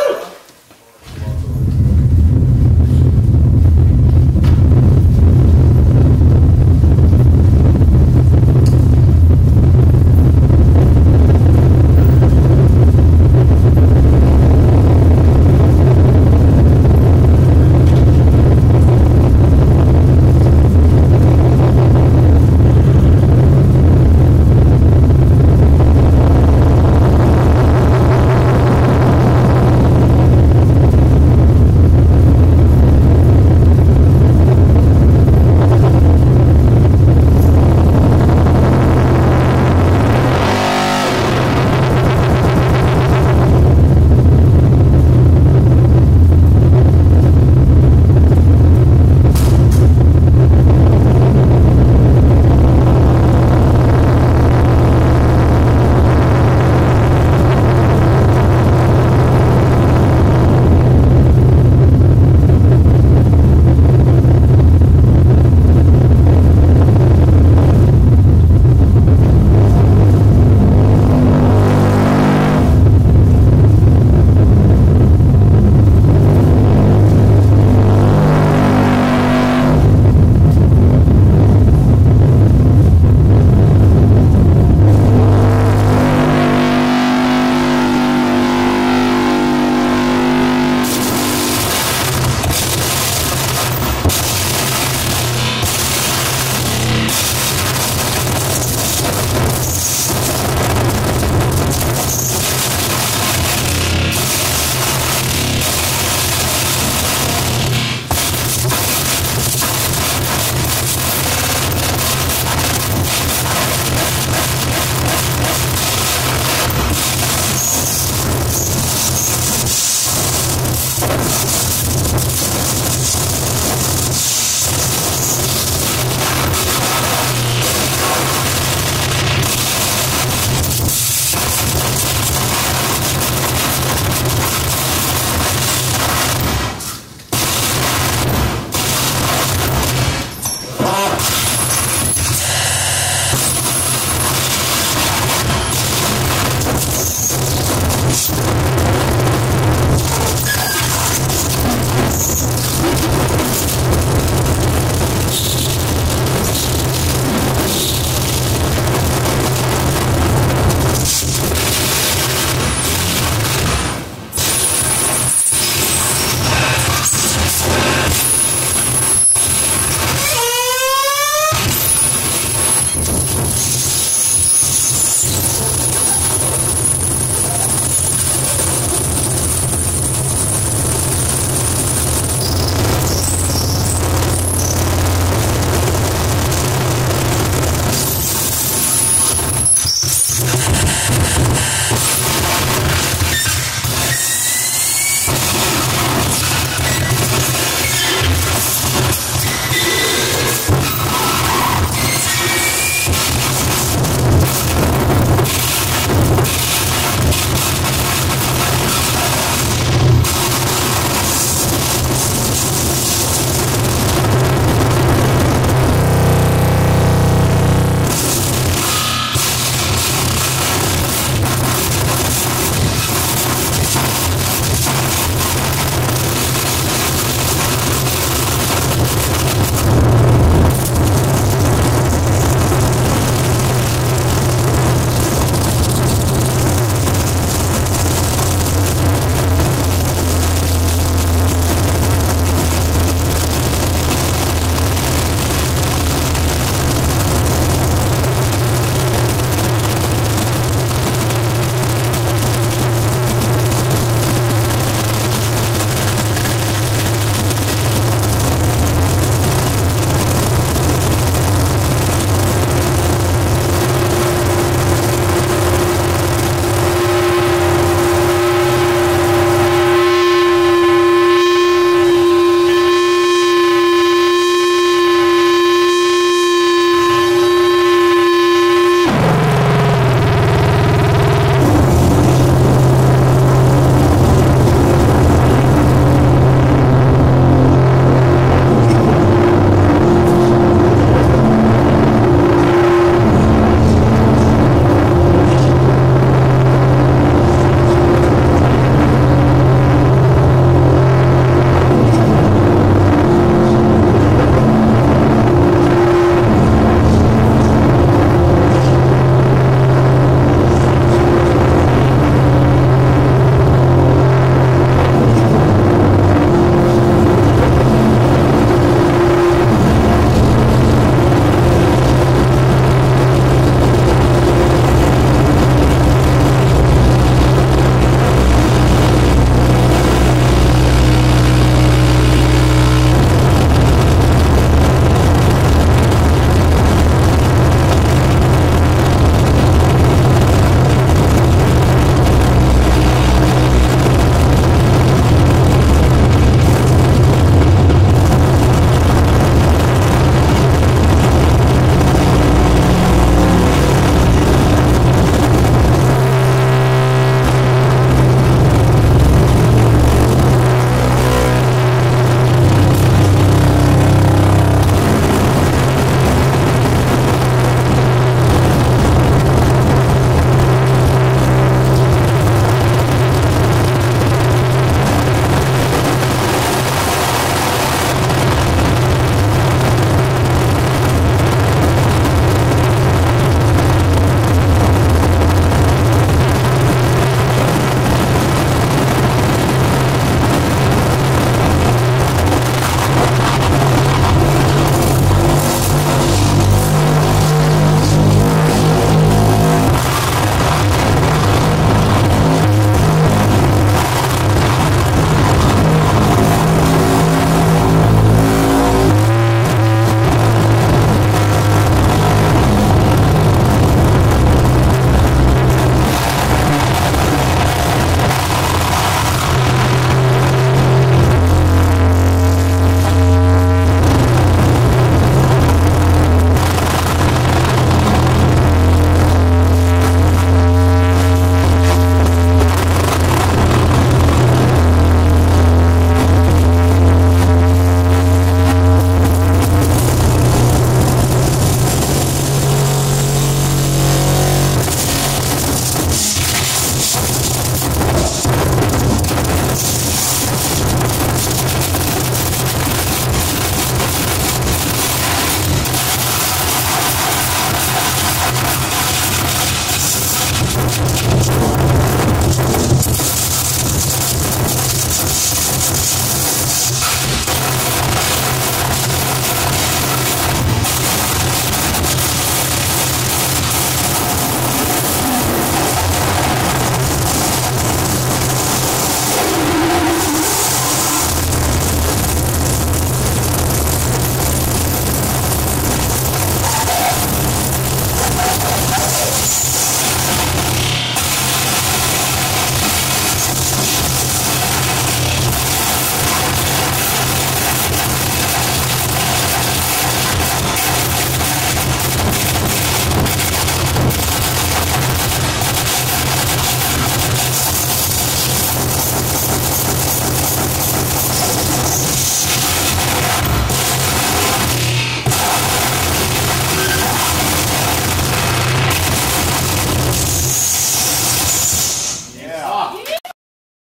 Right